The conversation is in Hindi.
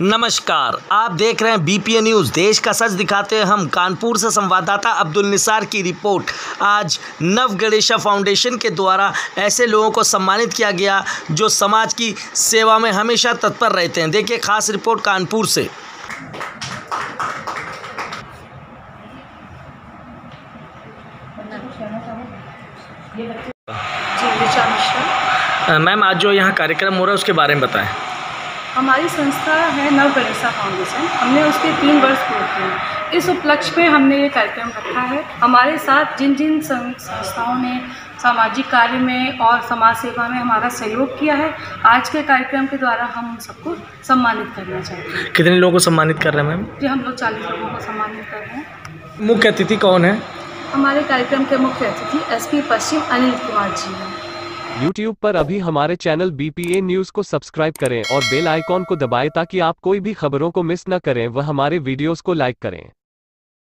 नमस्कार आप देख रहे हैं बीपीए न्यूज़ देश का सच दिखाते हैं हम। कानपुर से संवाददाता अब्दुल निसार की रिपोर्ट। आज नव गणेशा फाउंडेशन के द्वारा ऐसे लोगों को सम्मानित किया गया जो समाज की सेवा में हमेशा तत्पर रहते हैं। देखिए खास रिपोर्ट कानपुर से। मैम आज जो यहाँ कार्यक्रम हो रहा है उसके बारे में बताएँ। हमारी संस्था है नव गणेशा फाउंडेशन। हमने उसके तीन वर्ष पूरे किए। इस उपलक्ष्य में हमने ये कार्यक्रम रखा है। हमारे साथ जिन जिन संस्थाओं ने सामाजिक कार्य में और समाज सेवा में हमारा सहयोग किया है आज के कार्यक्रम के द्वारा हम उन सबको सम्मानित करना चाहते हैं। कितने लोगों को सम्मानित कर रहे हैं मैम? जी हम लोग चालीस लोगों को सम्मानित कर रहे हैं। मुख्य अतिथि कौन है? हमारे कार्यक्रम के मुख्य अतिथि एसपी पश्चिम अनिल कुमार जी हैं। YouTube पर अभी हमारे चैनल BPA न्यूज़ को सब्सक्राइब करें और बेल आइकॉन को दबाएँ ताकि आप कोई भी खबरों को मिस न करें व हमारे वीडियोस को लाइक करें।